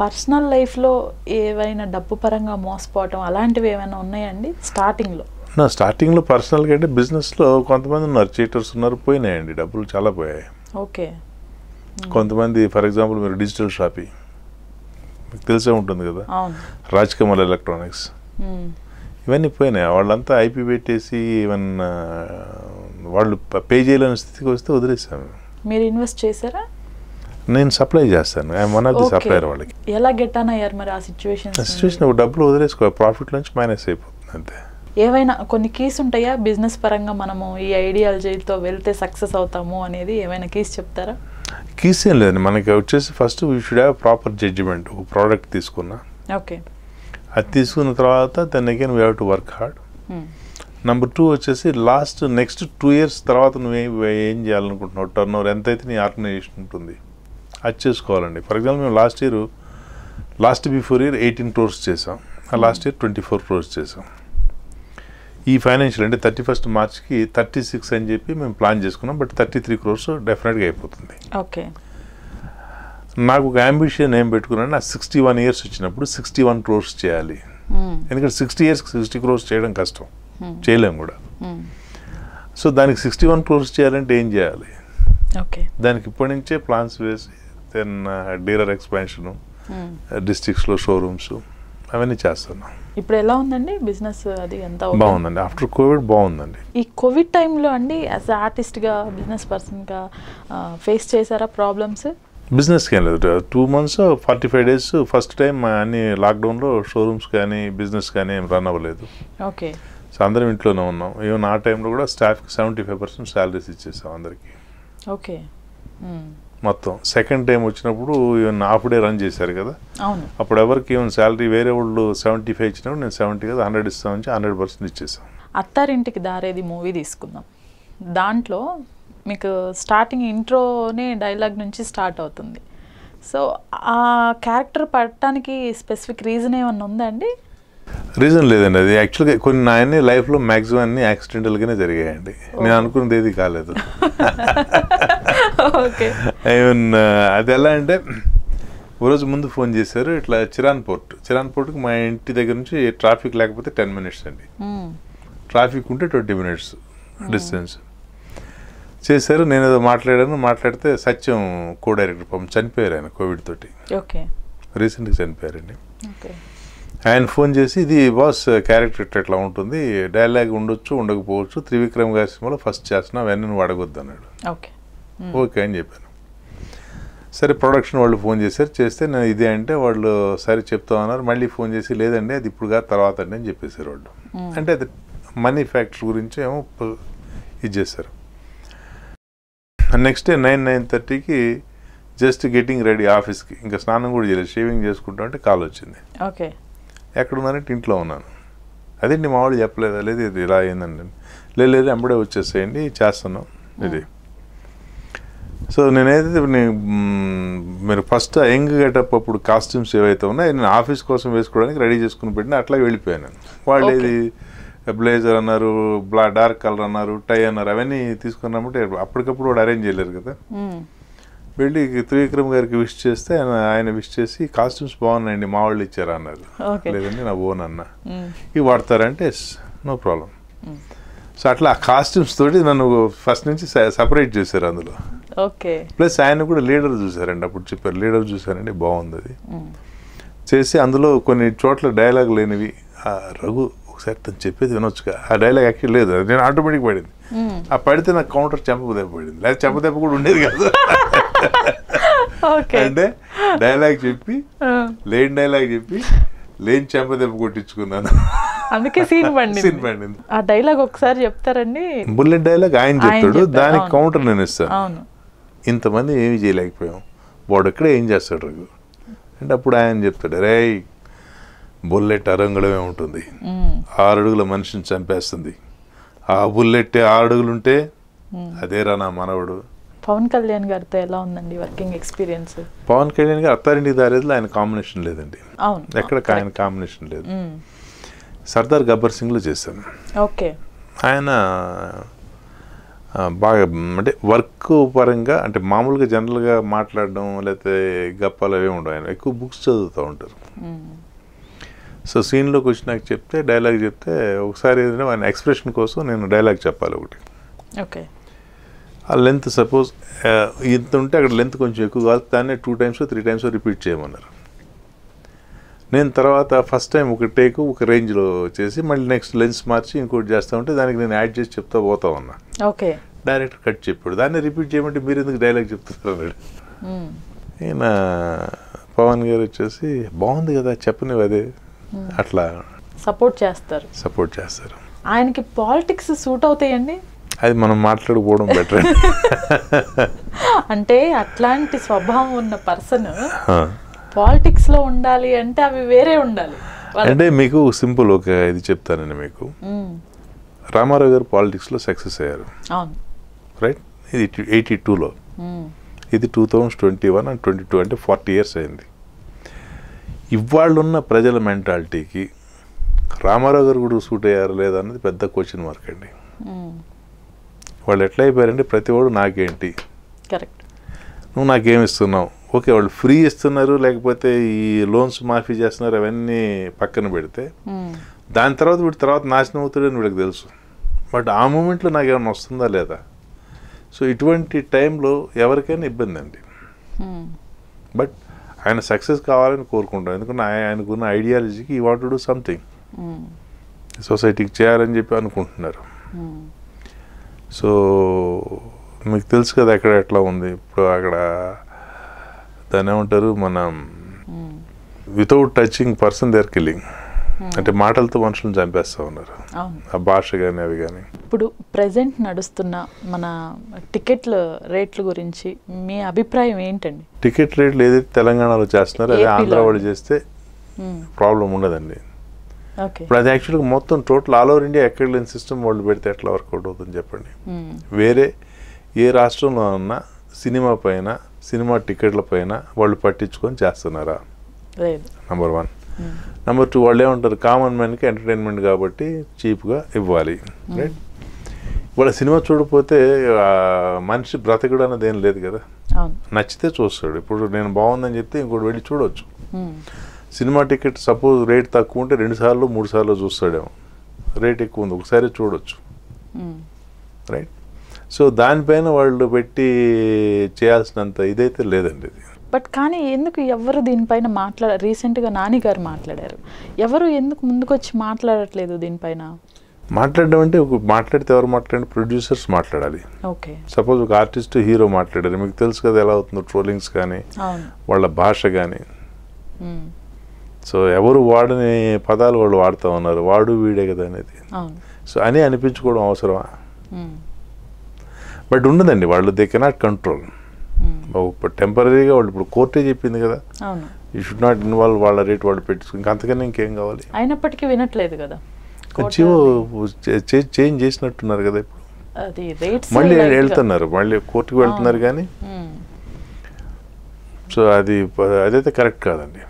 Personal లైఫ్లో ఏవైనా డబ్బు పరంగా మోసపోవటం అలాంటివి ఏమైనా ఉన్నాయండి? స్టార్టింగ్లో. నా స్టార్టింగ్లో పర్సనల్గా అంటే బిజినెస్లో కొంతమంది ఉన్నారు చీటర్స్ ఉన్నారు పోయినాయండి. డబ్బులు చాలా పోయాయి. ఓకే. కొంతమంది ఫర్ ఎగ్జాంపుల్ మీరు డిజిటల్ షాపింగ్ మీకు తెలిసే ఉంటుంది కదా? రాజ్ కమల్ ఎలక్ట్రానిక్స్. ఇవన్నీ పోయినాయి. వాళ్ళంతా ఐపీ పెట్టేసి ఈవెన్ వాళ్ళు పే చేయలేని స్థితికి వస్తే వదిలేసాను మీరు ఇన్వెస్ట్ చేశారా? నేను సప్లై చేస్తాను. I'm one of the. Supplier వాళ్ళకి. ఎలా గెట్ ఆన్ అయ్యారు మరి ఆ సిచ్యువేషన్ సిచ్యువేషన్ డబ్బులు వదిలేసుకో. ప్రాఫిట్ నుంచి మైనస్ అయిపోతుంది అంతే. ఏవైనా కొన్ని కీస్ ఉంటాయా? బిజినెస్ పరంగా మనము ఈ ఐడియాలజీతో వెళ్తే సక్సెస్ అవుతాము అనేది ఏమైనా కీస్ చెప్తారా? కీస్ ఏం లేదండి. మనకి వచ్చేసి first we should have proper judgement ఒక ప్రోడక్ట్ తీసుకున్నా. ఓకే అది తీసుకున్న తర్వాత then again we have to work hard number two వచ్చేసి లాస్ట్ నెక్స్ట్ టూ ఇయర్స్ తర్వాత నువ్వు ఏం ఏం చేయాలనుకుంటున్నావు? టర్న్ ఓవర్ ఎంతైతే నీ ఆర్గనైజేషన్ ఉంటుంది. అది చేసుకోవాలండి. ఫర్ ఎగ్జాంపుల్ మేము last year last before year eighteen crores చేసాం ఆ last year twenty four crores చేసాం ఈ ఫైనాన్షియల్ అంటే థర్టీ ఫస్ట్ మార్చ్కి థర్టీ సిక్స్ అని చెప్పి మేము ప్లాన్ చేసుకున్నాం. బట్ థర్టీ త్రీ క్రోర్స్ డెఫినెట్గా అయిపోతుంది. ఓకే. నాకు ఒక అంబిషన్ ఏం పెట్టుకున్నాను నా సిక్స్టీ వన్ ఇయర్స్ వచ్చినప్పుడు సిక్స్టీ వన్ క్రోర్స్ చేయాలి. ఎందుకంటే సిక్స్టీ ఇయర్స్కి సిక్స్టీ క్రోర్స్ చేయడం కష్టం. చేయలేం కూడా. సో దానికి సిక్స్టీ వన్ క్రోర్స్ చేయాలంటే ఏం చేయాలి? ఓకే. దానికి ఇప్పటి నుంచే ప్లాన్స్ వేసి దెన్ డీలర్ ఎక్స్పాన్షను డిస్ట్రిక్ట్స్లో షోరూమ్స్ అవన్నీ చేస్తున్నాం. ఇప్పుడు ఎలా ఉందండి? బిజినెస్ అది ఎంత? బాగుందండి. ఆఫ్టర్ కోవిడ్ బాగుందండి. ఈ కోవిడ్ టైంలో అండి యాజ్ ఆర్టిస్ట్గా బిజినెస్ పర్సన్గా ఫేస్ చేశారా ప్రాబ్లమ్స్ బిజినెస్కి ఏం లేదు. Two months forty five days first time అన్ని లాక్డౌన్లో షోరూమ్స్ కానీ బిజినెస్ కానీ ఏం రన్ అవ్వలేదు. ఓకే సో అందరం ఇంట్లోనే ఉన్నాం. ఈవెన్ ఆ టైంలో కూడా స్టాఫ్కి సెవెంటీ ఫైవ్ పర్సెంట్ శాలరీస్ ఇచ్చేసాం అందరికీ. ఓకే మొత్తం. సెకండ్ టైం వచ్చినప్పుడు ఈవెన్ హాఫ్ డే రన్ చేశారు కదా. అవును. అప్పుడు ఎవరికి ఈవెన్ శాలరీ వేరే వాళ్ళు సెవెంటీ ఫైవ్ ఇచ్చినప్పుడు నేను సెవెంటీ కదా హండ్రెడ్ ఇస్తామని హండ్రెడ్ పర్సెంట్ ఇచ్చేసాం అత్తారింటికి దారేది మూవీ తీసుకుందాం. దాంట్లో మీకు స్టార్టింగ్ ఇంట్రోనే డైలాగ్ నుంచి స్టార్ట్ అవుతుంది. సో ఆ క్యారెక్టర్ పడటానికి స్పెసిఫిక్ రీజన్ ఏమన్నా ఉందా అండి? రీజన్ లేదండి అది. యాక్చువల్గా కొన్ని నాయన్ని లైఫ్లో మ్యాక్సిమం అన్ని యాక్సిడెంటల్గానే జరిగాయండి. నేను అనుకున్నది ఏది కాలేదు. ఈవెన్ అది ఎలా అంటే ఓ రోజు ముందు ఫోన్ చేశారు ఇట్లా చిరాన్ పోర్ట్. చిరాన్ పోర్ట్కి మా ఇంటి దగ్గర నుంచి ట్రాఫిక్ లేకపోతే టెన్ మినిట్స్ అండి. ట్రాఫిక్ ఉంటే ట్వంటీ మినిట్స్ డిస్టెన్స్. చేశారు నేను ఏదో మాట్లాడాను మాట్లాడితే సత్యం కో డైరెక్టర్ పాపం చనిపోయారు ఆయన కోవిడ్ తోటి. ఓకే. రీసెంట్గా చనిపోయారండి. ఆయన ఫోన్ చేసి ఇది బాస్ క్యారెక్టర్ ఇట్లా ఉంటుంది డైలాగ్ ఉండొచ్చు ఉండకపోవచ్చు త్రివిక్రమ్ గారి సినిమాలో ఫస్ట్ చేస్తున్నా అవన్నీ నువ్వు అడగొద్దు అన్నాడు. ఓకే. ఓకే అని చెప్పాను సరే ప్రొడక్షన్ వాళ్ళు ఫోన్ చేశారు. చేస్తే నేను ఇదే అంటే వాళ్ళు సరే చెప్తామన్నారు మళ్ళీ ఫోన్ చేసి లేదండి అది ఇప్పుడు కాదు తర్వాత అండి అని చెప్పేశారు వాళ్ళు. అంటే అది మనీ ఫ్యాక్టర్ గురించి ఏమో ఇది చేశారు. నెక్స్ట్ డే నైన్ నైన్ థర్టీకి జస్ట్ గెటింగ్ రెడీ ఆఫీస్కి ఇంకా స్నానం కూడా చేయలేదు. షేవింగ్ చేసుకుంటా అంటే కాల్ వచ్చింది. ఓకే. ఎక్కడ ఉన్నానంటే ఇంట్లో ఉన్నాను. అదేంటి మా వాడు చెప్పలేదా? లేదు ఇది ఇలా అయిందండి. లేదు లేదు ఎంబడే వచ్చేసేయండి చేస్తున్నాం. ఇది. సో నేనైతే నే- మ్మ్, మీరు ఫస్ట్ యంగ్ గెటప్ అప్పుడు కాస్ట్యూమ్స్ ఏవైతే ఉన్నాయో నేను ఆఫీస్ కోసం వేసుకోవడానికి రెడీ చేసుకుని పెట్టిన అట్లా వెళ్ళిపోయాను నేను. వాళ్ళు. ఇది బ్లేజర్ అన్నారు బ్లా డార్క్ కలర్ అన్నారు టై అన్నారు అవన్నీ తీసుకున్నామంటే అప్పటికప్పుడు వాడు అరేంజ్ చేయలేరు కదా. వెళ్ళి త్రివిక్రమ్ గారికి విష్ చేస్తే ఆయన ఆయన విష్ చేసి కాస్ట్యూమ్స్ బాగున్నాయండి మా వాళ్ళు ఇచ్చారా అన్నారు. లేదండి నా ఓన్ అన్న. ఇవి వాడతారంటే నో ప్రాబ్లం. సో అట్లా ఆ కాస్ట్యూమ్స్ తోటి నన్ను ఫస్ట్ నుంచి సపరేట్ చేశారు అందులో. ఓకే. ప్లస్ ఆయన కూడా లీడర్ చూసారండి అప్పుడు చెప్పారు లీడర్ చూసారండి బాగుంది అది. చేసి అందులో కొన్ని చోట్ల డైలాగ్ లేనివి ఆ రఘు ఒకసారి తను చెప్పేది వినొచ్చుగా. ఆ డైలాగ్ యాక్చువల్ లేదు నేను ఆటోమేటిక్ పడింది. ఆ పడితే నాకు కౌంటర్ చెంపదెబ్బ పడింది లేదా చెంపదెబ్బ కూడా ఉండేది కాదు. ఓకే. అంటే డైలాగ్ చెప్పి లేని డైలాగ్ చెప్పి లేని చెంపదెబ్బ కొట్టించుకున్నాను. అందుకే సీన్ పండింది. సీన్ పండింది. ఆ డైలాగ్ ఒకసారి చెప్తారండి. బుల్లెట్ డైలాగ్ ఆయన చెప్తాడు దానికి. కౌంటర్ నేను ఇస్తాను. ఇంతమంది ఏమి చేయలేకపోయాం. వాడు ఎక్కడ ఏం చేస్తాడు రఘు అంటే అప్పుడు ఆయన చెప్తాడు రే బుల్లెట్ అరంగుళమే ఉంటుంది. ఆరు అడుగుల మనిషిని చంపేస్తుంది. ఆ బుల్లెట్ ఆరు అడుగులు ఉంటే అదేరా నా మనవడు. పవన్ కళ్యాణ్ గారితో ఎలా ఉందండి వర్కింగ్ ఎక్స్పీరియన్స్? పవన్ కళ్యాణ్ గారు అత్తారింటికి దారేదిలో ఆయన కాంబినేషన్ లేదండి. అవును. ఎక్కడ ఆయన కాంబినేషన్ లేదు. సర్దార్ గబ్బర్ సింగ్లో చేశాను. ఓకే. ఆయన బాగా అంటే వర్క్ పరంగా అంటే మామూలుగా జనరల్గా మాట్లాడడం లేకపోతే గప్పాలు అవి ఉండవు ఆయన. ఎక్కువ బుక్స్ చదువుతూ ఉంటారు. సో సీన్లోకి వచ్చి నాకు చెప్తే డైలాగ్ చెప్తే ఒకసారి ఏదైనా ఆయన ఎక్స్ప్రెషన్ కోసం నేను డైలాగ్ చెప్పాలి ఒకటి. ఓకే. ఆ లెంత్ సపోజ్ ఇంత ఉంటే అక్కడ లెంత్ కొంచెం ఎక్కువ కాదు దాన్ని two times three times repeat చేయమన్నారు. నేను తర్వాత ఫస్ట్ టైం ఒక టేక్ ఒక రేంజ్లో చేసి మళ్ళీ నెక్స్ట్ లెన్స్ మార్చి ఇంకోటి చేస్తా ఉంటే దానికి నేను యాడ్ చేసి చెప్తా పోతా ఉన్నా. ఓకే. డైరెక్టర్ కట్ చెప్పాడు. దాన్ని రిపీట్ చేయమంటే మీరు ఎందుకు డైలాగ్ చెప్తున్నారు అన్నాడు. ఈయన పవన్ గారు వచ్చేసి బాగుంది కదా చెప్పనివి అదే. అట్లా సపోర్ట్ చేస్తారు. సపోర్ట్ చేస్తారు. ఆయనకి పాలిటిక్స్ సూట్ అవుతాయండి? అది మనం మాట్లాడుకోవడం బెటర్ అంటే అట్లాంటి స్వభావం ఉన్న పర్సన్ పాలిటిక్స్లో ఉండాలి అంటే అవి వేరే ఉండాలి. అంటే మీకు సింపుల్ ఒక ఇది చెప్తానండి మీకు. రామారావు గారు పాలిటిక్స్లో సక్సెస్ అయ్యారు. రైట్ ఇది ఎయిటీ టూలో. ఇది two thousand twenty one and twenty two అంటే ఫార్టీ ఇయర్స్ అయింది. ఇవాళున్న ప్రజల మెంటాలిటీకి రామారావు గారు కూడా సూట్ అయ్యారు లేదా అన్నది పెద్ద క్వశ్చన్ మార్క్ అండి. వాళ్ళు ఎట్లా అయిపోయారంటే ప్రతివాడు నాకేంటి? కరెక్ట్ నువ్వు నాకేం ఇస్తున్నావు? ఓకే వాళ్ళు ఫ్రీ ఇస్తున్నారు లేకపోతే ఈ లోన్స్ మాఫీ చేస్తున్నారు అవన్నీ పక్కన పెడితే. దాని తర్వాత వీడి తర్వాత నాశనం అవుతాడని వీళ్ళకి తెలుసు బట్ ఆ మూమెంట్లో నాకు ఏమైనా వస్తుందా లేదా సో ఇటువంటి టైంలో ఎవరికైనా ఇబ్బంది అండి. బట్ ఆయన సక్సెస్ కావాలని కోరుకుంటాం ఎందుకంటే ఆయ- ఆయనకున్న ఐడియాలజీకి ఈ వాంట్ డూ సంథింగ్. సొసైటీకి చేయాలని చెప్పి అనుకుంటున్నారు. సో మీకు తెలుసు కదా అక్కడ ఎట్లా ఉంది ఇప్పుడు అక్కడ దాన్ని ఏమంటారు మనం. Without touching person there killing అంటే మాటలతో మనుషులను చంపేస్తూ ఉన్నారు. ఆ భాష కానీ అవి కానీ ఇప్పుడు ప్రజెంట్ నడుస్తున్న మన టికెట్ల రేట్ల గురించి మీ అభిప్రాయం ఏంటండి? టికెట్ రేట్లు ఏదైతే తెలంగాణలో చేస్తున్నారో అదే. ఆంధ్ర వాళ్ళు చేస్తే. ప్రాబ్లం ఉండదండి. ఓకే ఇప్పుడు అది యాక్చువల్గా మొత్తం టోటల్ ఆల్ ఓవర్ ఇండియా ఎక్కడ లేని సిస్టమ్ వాళ్ళు పెడితే ఎట్లా వర్కౌట్ అవుతుంది చెప్పండి. మ్మ్. వేరే ఏ రాష్ట్రంలో ఉన్నా సినిమా పైన సినిమా టికెట్ల పైన వాళ్ళు పట్టించుకొని చేస్తున్నారా? Number one. నెంబర్ టూ వాళ్ళు ఏమంటారు? కామన్ మ్యాన్కి ఎంటర్టైన్మెంట్ కాబట్టి చీప్గా ఇవ్వాలి. రైట్ వాళ్ళ సినిమా చూడకపోతే ఆ, మనిషి బ్రతకడు అన్నది ఏం లేదు కదా? నచ్చితే చూస్తాడు. ఇప్పుడు నేను బాగుందని చెప్తే ఇంకోటి వెళ్ళి చూడవచ్చు మ్మ్. సినిమా టికెట్ సపోజ్ రేట్ తక్కువ ఉంటే రెండు సార్లు మూడు సార్లు చూస్తాడేమో. రేట్ ఎక్కువ ఉంది ఒకసారి చూడొచ్చు. మ్మ్. రైట్ సో దానిపైన వాళ్ళు పెట్టి చేయాల్సినంత ఇదైతే లేదండి ఇది. బట్ కానీ ఎందుకు ఎవరు దీనిపైన మాట్లాడ రీసెంట్గా నాని గారు మాట్లాడారు? ఎవరు ఎందుకు ముందుకొచ్చి మాట్లాడట్లేదు దీనిపైన? మాట్లాడడం అంటే ఒక మాట్లాడితే ఎవరు మాట్లాడండి ప్రొడ్యూసర్స్ మాట్లాడాలి. ఓకే. సపోజ్ ఒక ఆర్టిస్ట్ హీరో మాట్లాడారు మీకు తెలుసు కదా ఎలా అవుతుందో ట్రోలింగ్స్ కానీ వాళ్ళ భాష కానీ. సో ఎవరు వాడని పదాలు వాళ్ళు వాడుతూ ఉన్నారు వాడు వీడే కదా అనేది. సో అని అనిపించుకోవడం అవసరమా. బట్ ఉండదండి వాళ్ళు దే కెనాట్ కంట్రోల్. టెంపరీగా వాళ్ళు ఇప్పుడు కోర్టే చెప్పింది కదా. యూ షుడ్ నాట్ ఇన్వాల్వ్ వాళ్ళ రేట్ వాళ్ళు పెట్టుకుని ఇంకా అంతకన్నా ఇంకేం కావాలి? అయినప్పటికీ వినట్లేదు కదా. కొంచెం చేంజ్ చేసినట్టున్నారు కదా ఇప్పుడు. మళ్ళీ వెళ్తున్నారు మళ్ళీ కోర్టుకు వెళ్తున్నారు కానీ. సో అది అదైతే కరెక్ట్ కాదండి.